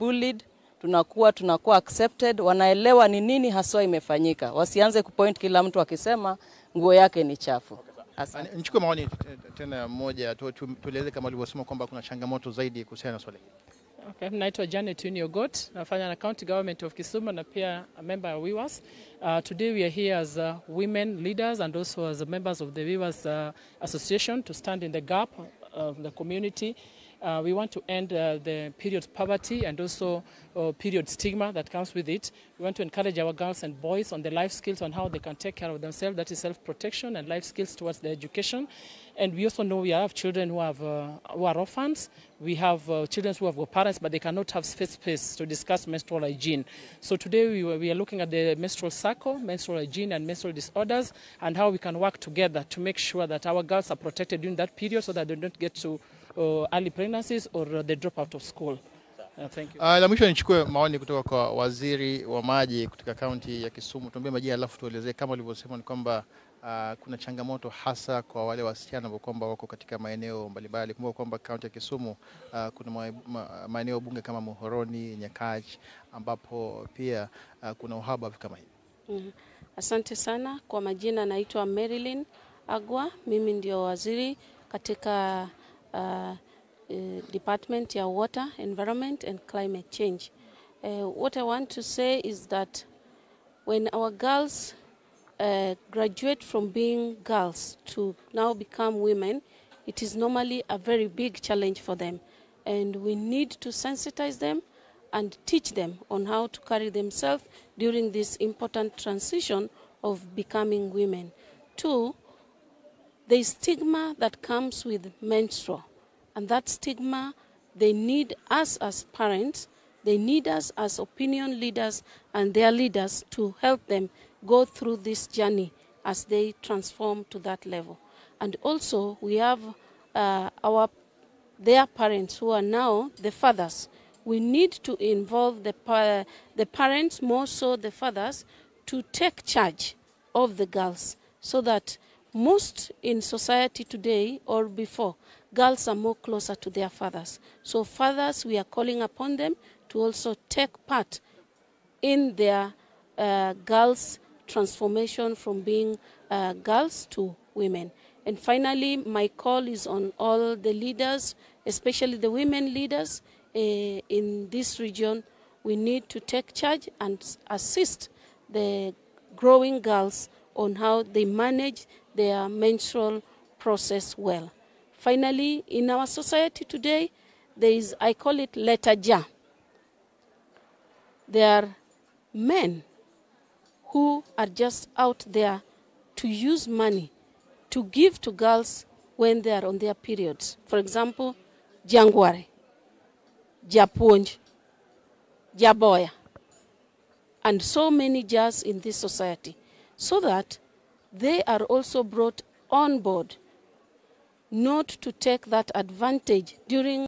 bullied, tunakuwa tunakuwa accepted, wanaelewa ni nini haswa imefanyika, wasianze kupoint kila mtu akisema nguo yake ni chafu. Asante. Nichukue maoni tena mmoja, tu, tu, tueleze kama ulivyosema kwamba kuna changamoto zaidi kuhusiana na swala hili. Okay, naitwa Janet Uniogot, nafanya na County Government of Kisumu na pia a member of WIWAS. Uh, today we are here as uh, women leaders and also as members of the WIWAS uh, Association to stand in the gap of the community. Uh, we want to end uh, the period poverty and also uh, period stigma that comes with it. We want to encourage our girls and boys on the life skills on how they can take care of themselves, that is self-protection and life skills towards their education. And we also know we have children who, have, uh, who are orphans. We have uh, children who have parents, but they cannot have space, space to discuss menstrual hygiene. So today we, we are looking at the menstrual cycle, menstrual hygiene and menstrual disorders, and how we can work together to make sure that our girls are protected during that period so that they don't get to uh, early pregnancies or uh, they drop out of school. Uh, thank you. Uh, la mwisho nichukue maoni kutoka kwa waziri wa maji kutoka kaunti ya Kisumu. Tuambie majina alafu tuelezee kama ulivyosema ni kwamba uh, kuna changamoto hasa kwa wale wasichana ambao kwamba wako katika maeneo mbalimbali. Kumbuka kwamba kaunti ya Kisumu uh, kuna ma, ma, maeneo bunge kama Muhoroni, Nyakach ambapo pia uh, kuna uhaba vitu kama hivi. Mm. Asante sana kwa majina, naitwa Marilyn Agwa. Mimi ndio waziri katika department ya water, environment and climate change. Uh, what I want to say is that when our girls uh, graduate from being girls to now become women, it is normally a very big challenge for them. And we need to sensitize them and teach them on how to carry themselves during this important transition of becoming women. Two, the stigma that comes with menstrual. And that stigma, they need us as parents, they need us as opinion leaders and their leaders to help them go through this journey as they transform to that level. And also, we have uh, our their parents who are now the fathers. We need to involve the, the parents, more so the fathers, to take charge of the girls so that most in society today or before, girls are more closer to their fathers. So, fathers, we are calling upon them to also take part in their uh, girls' transformation from being uh, girls to women. And finally, my call is on all the leaders, especially the women leaders uh, in this region. We need to take charge and assist the growing girls on how they manage their menstrual process well. Finally, in our society today, there is, I call it letter ja. There are men who are just out there to use money to give to girls when they are on their periods. For example, Jangware, Japunj, Jaboya, and so many jars in this society, so that they are also brought on board not to take that advantage during